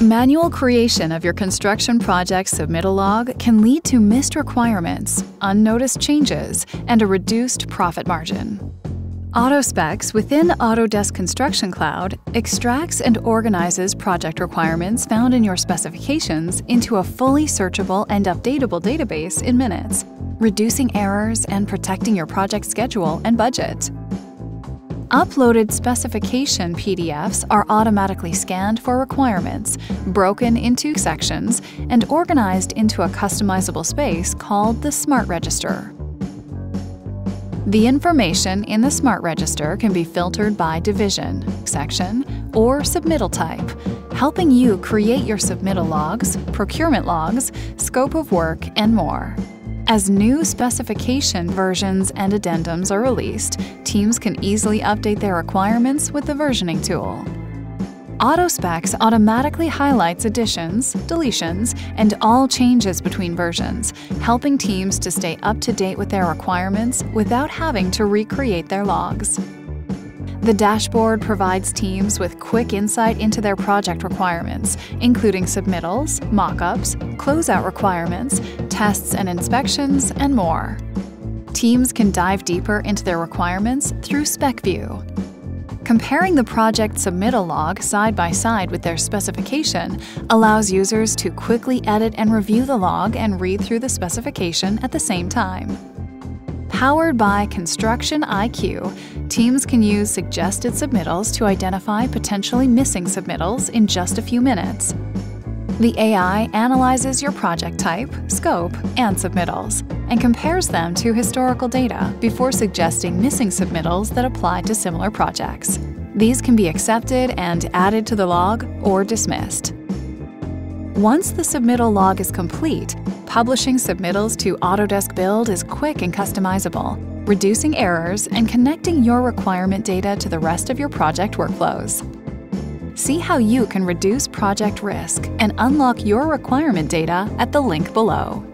Manual creation of your construction project submittal log can lead to missed requirements, unnoticed changes, and a reduced profit margin. AutoSpecs within Autodesk Construction Cloud extracts and organizes project requirements found in your specifications into a fully searchable and updatable database in minutes, reducing errors and protecting your project schedule and budget. Uploaded specification PDFs are automatically scanned for requirements, broken into sections, and organized into a customizable space called the Smart Register. The information in the Smart Register can be filtered by division, section, or submittal type, helping you create your submittal logs, procurement logs, scope of work, and more. As new specification versions and addendums are released, teams can easily update their requirements with the versioning tool. AutoSpecs automatically highlights additions, deletions, and all changes between versions, helping teams to stay up to date with their requirements without having to recreate their logs. The dashboard provides teams with quick insight into their project requirements, including submittals, mockups, closeout requirements, tests and inspections, and more. Teams can dive deeper into their requirements through SpecView. Comparing the project submittal log side by side with their specification allows users to quickly edit and review the log and read through the specification at the same time. Powered by Construction IQ, teams can use suggested submittals to identify potentially missing submittals in just a few minutes. The AI analyzes your project type, scope, and submittals, and compares them to historical data before suggesting missing submittals that apply to similar projects. These can be accepted and added to the log or dismissed. Once the submittal log is complete, publishing submittals to Autodesk Build is quick and customizable, reducing errors and connecting your requirement data to the rest of your project workflows. See how you can reduce project risk and unlock your requirement data at the link below.